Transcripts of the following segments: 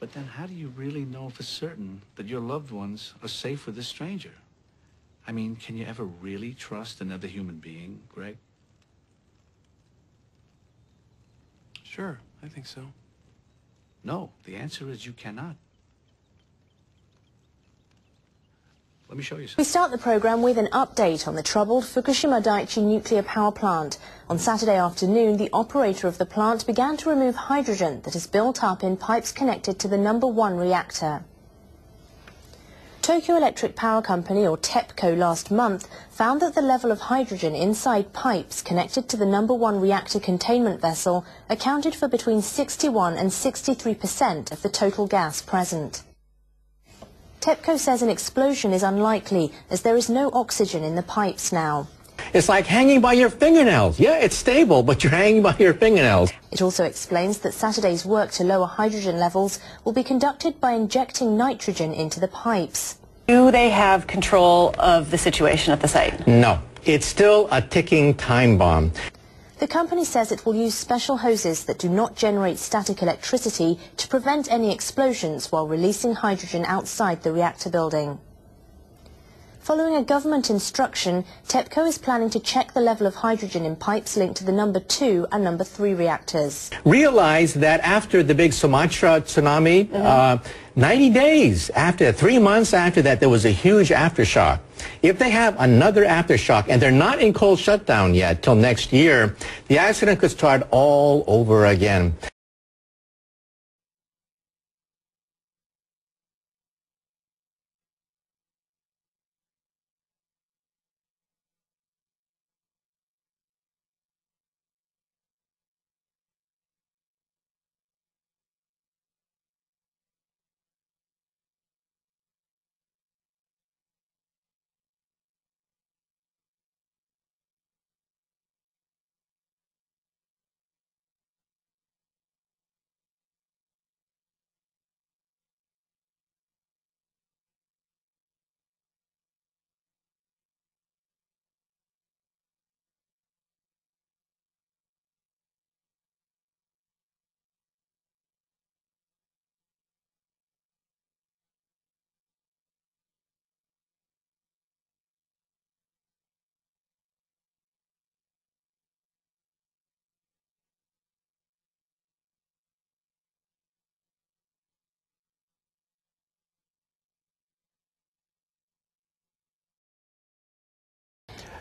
But then how do you really know for certain that your loved ones are safe with a stranger? I mean, can you ever really trust another human being, Greg? Sure, I think so. No, the answer is you cannot. Let me show you We start the program with an update on the troubled Fukushima Daiichi nuclear power plant. On Saturday afternoon, the operator of the plant began to remove hydrogen that is built up in pipes connected to the number one reactor. Tokyo Electric Power Company, or TEPCO, last month found that the level of hydrogen inside pipes connected to the number one reactor containment vessel accounted for between 61 and 63 percent of the total gas present. TEPCO says an explosion is unlikely as there is no oxygen in the pipes now. It's like hanging by your fingernails. Yeah, it's stable, but you're hanging by your fingernails. It also explains that Saturday's work to lower hydrogen levels will be conducted by injecting nitrogen into the pipes. Do they have control of the situation at the site? No, it's still a ticking time bomb. The company says it will use special hoses that do not generate static electricity to prevent any explosions while releasing hydrogen outside the reactor building. Following a government instruction, TEPCO is planning to check the level of hydrogen in pipes linked to the number 2 and number 3 reactors. Realize that after the big Sumatra tsunami, uh, 90 days after, three months after that, there was a huge aftershock. If they have another aftershock, and they're not in cold shutdown yet till next year, the accident could start all over again.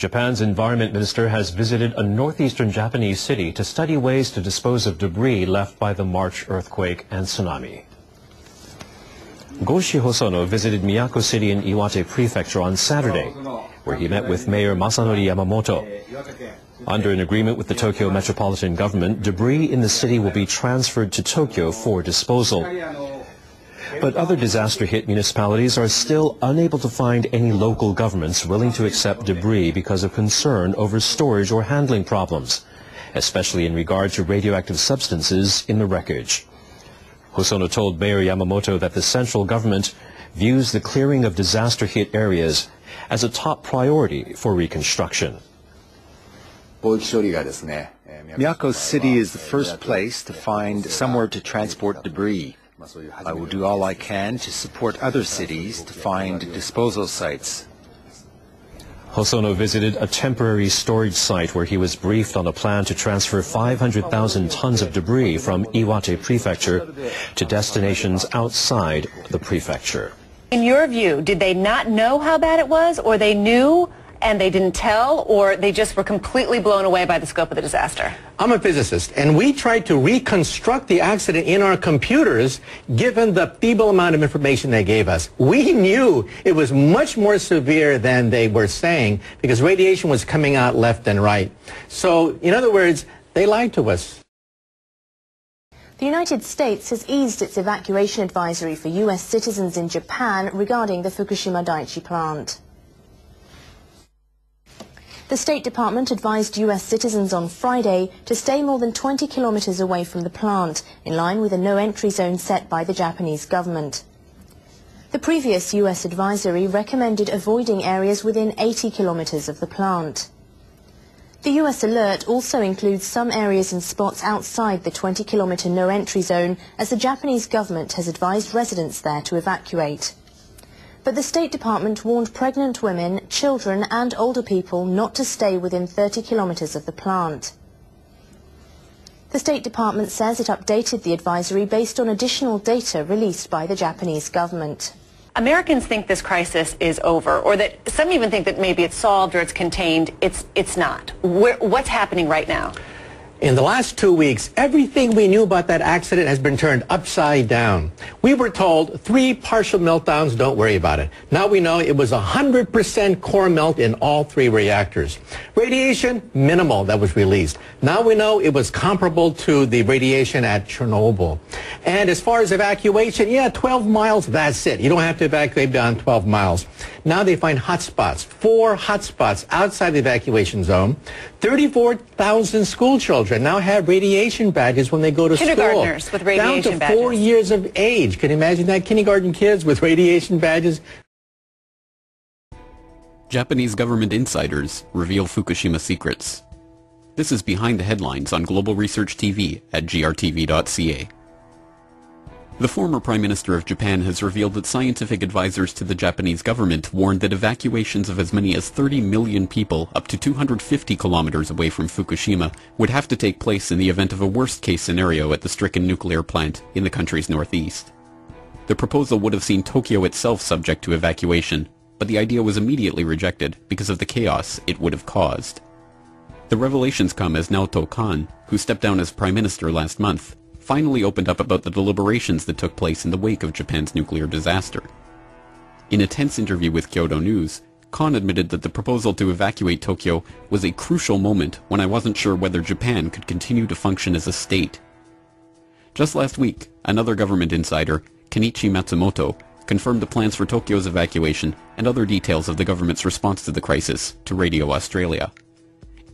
Japan's environment minister has visited a northeastern Japanese city to study ways to dispose of debris left by the March earthquake and tsunami. Goshi Hosono visited Miyako City in Iwate Prefecture on Saturday, where he met with Mayor Masanori Yamamoto. Under an agreement with the Tokyo metropolitan government, debris in the city will be transferred to Tokyo for disposal. But other disaster-hit municipalities are still unable to find any local governments willing to accept debris because of concern over storage or handling problems, especially in regard to radioactive substances in the wreckage. Hosono told Mayor Yamamoto that the central government views the clearing of disaster-hit areas as a top priority for reconstruction. Miyako City is the first place to find somewhere to transport debris. I will do all I can to support other cities to find disposal sites. Hosono visited a temporary storage site where he was briefed on a plan to transfer 500,000 tons of debris from Iwate Prefecture to destinations outside the prefecture. In your view, did they not know how bad it was, or they knew and they didn't tell, or they just were completely blown away by the scope of the disaster? I'm a physicist, and we tried to reconstruct the accident in our computers given the feeble amount of information they gave us. We knew it was much more severe than they were saying because radiation was coming out left and right. So, in other words, they lied to us. The United States has eased its evacuation advisory for U.S. citizens in Japan regarding the Fukushima Daiichi plant. The State Department advised U.S. citizens on Friday to stay more than 20 kilometers away from the plant, in line with a no-entry zone set by the Japanese government. The previous U.S. advisory recommended avoiding areas within 80 kilometers of the plant. The US alert also includes some areas and spots outside the 20-kilometer no-entry zone as the Japanese government has advised residents there to evacuate. But the State Department warned pregnant women, children and older people not to stay within 30 kilometers of the plant. The State Department says it updated the advisory based on additional data released by the Japanese government. Americans think this crisis is over, or that some even think that maybe it's solved or it's contained. It's, it's not. What's happening right now? In the last two weeks, everything we knew about that accident has been turned upside down. We were told three partial meltdowns, don't worry about it. Now we know it was 100% core melt in all three reactors. Radiation, minimal that was released. Now we know it was comparable to the radiation at Chernobyl. And as far as evacuation, yeah, 12 miles, that's it. You don't have to evacuate beyond 12 miles. Now they find hotspots, four hotspots outside the evacuation zone. 34,000 school children now have radiation badges when they go to school. Kindergartners with radiation Down to four badges. years of age. Can you imagine that? Kindergarten kids with radiation badges. Japanese government insiders reveal Fukushima secrets. This is behind the headlines on Global Research TV at grtv.ca. The former Prime Minister of Japan has revealed that scientific advisors to the Japanese government warned that evacuations of as many as 30 million people up to 250 kilometers away from Fukushima would have to take place in the event of a worst-case scenario at the stricken nuclear plant in the country's northeast. The proposal would have seen Tokyo itself subject to evacuation, but the idea was immediately rejected because of the chaos it would have caused. The revelations come as Naoto Kan, who stepped down as prime minister last month, finally opened up about the deliberations that took place in the wake of Japan's nuclear disaster. In a tense interview with Kyodo News, Kan admitted that the proposal to evacuate Tokyo was a crucial moment when I wasn't sure whether Japan could continue to function as a state. Just last week, another government insider, Kenichi Matsumoto, confirmed the plans for Tokyo's evacuation and other details of the government's response to the crisis to Radio Australia.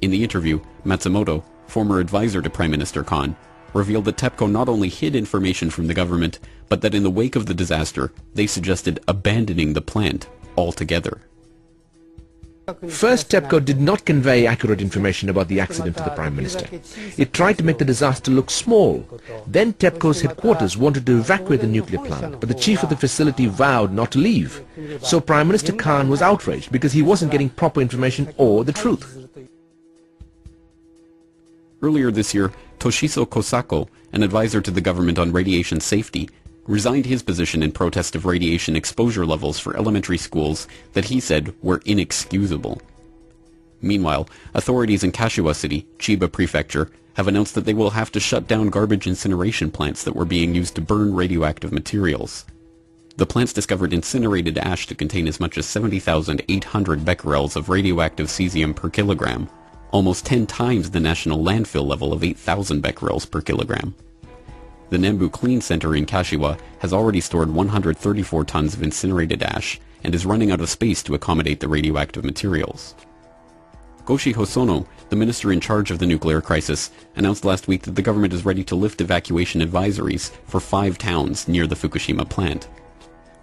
In the interview, Matsumoto, former advisor to Prime Minister Kan, revealed that TEPCO not only hid information from the government, but that in the wake of the disaster, they suggested abandoning the plant altogether. First, TEPCO did not convey accurate information about the accident to the Prime Minister. It tried to make the disaster look small. Then TEPCO's headquarters wanted to evacuate the nuclear plant, but the chief of the facility vowed not to leave. So Prime Minister Kan was outraged because he wasn't getting proper information or the truth. Earlier this year, Toshizo Kosako, an advisor to the government on radiation safety, resigned his position in protest of radiation exposure levels for elementary schools that he said were inexcusable. Meanwhile, authorities in Kashiwa City, Chiba Prefecture, have announced that they will have to shut down garbage incineration plants that were being used to burn radioactive materials. The plants discovered incinerated ash to contain as much as 70,800 becquerels of radioactive cesium per kilogram, almost 10 times the national landfill level of 8,000 becquerels per kilogram. The Nembu Clean Center in Kashiwa has already stored 134 tons of incinerated ash and is running out of space to accommodate the radioactive materials. Goshi Hosono, the minister in charge of the nuclear crisis, announced last week that the government is ready to lift evacuation advisories for five towns near the Fukushima plant.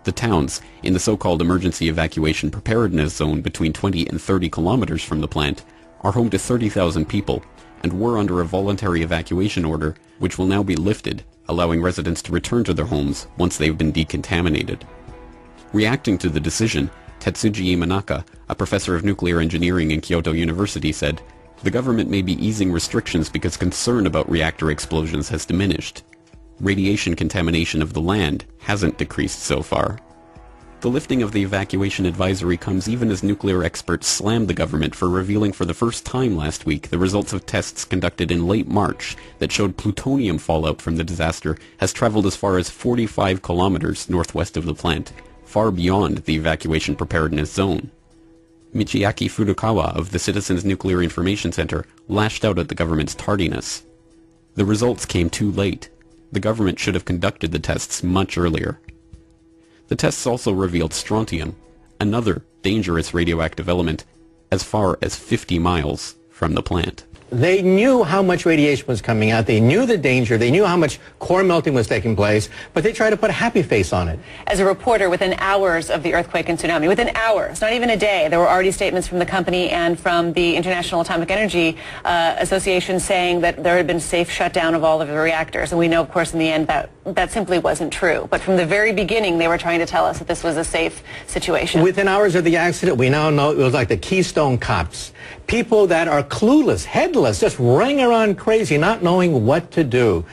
The towns, in the so-called emergency evacuation preparedness zone between 20 and 30 kilometers from the plant, are home to 30,000 people and were under a voluntary evacuation order, which will now be lifted, allowing residents to return to their homes once they've been decontaminated. Reacting to the decision, Tetsuji Imanaka, a professor of nuclear engineering in Kyoto University, said, The government may be easing restrictions because concern about reactor explosions has diminished. Radiation contamination of the land hasn't decreased so far. The lifting of the evacuation advisory comes even as nuclear experts slammed the government for revealing for the first time last week the results of tests conducted in late March that showed plutonium fallout from the disaster has traveled as far as 45 kilometers northwest of the plant, far beyond the evacuation preparedness zone. Michiaki Furukawa of the Citizens Nuclear Information Center lashed out at the government's tardiness. The results came too late. The government should have conducted the tests much earlier. The tests also revealed strontium, another dangerous radioactive element, as far as 50 miles from the plant. They knew how much radiation was coming out. They knew the danger. They knew how much core melting was taking place, but they tried to put a happy face on it. As a reporter, within hours of the earthquake and tsunami, within hours, not even a day, there were already statements from the company and from the International Atomic Energy uh, Association saying that there had been safe shutdown of all of the reactors. And we know, of course, in the end that that simply wasn't true. But from the very beginning, they were trying to tell us that this was a safe situation. Within hours of the accident, we now know it was like the Keystone Cops. People that are clueless, headless, just running around crazy, not knowing what to do.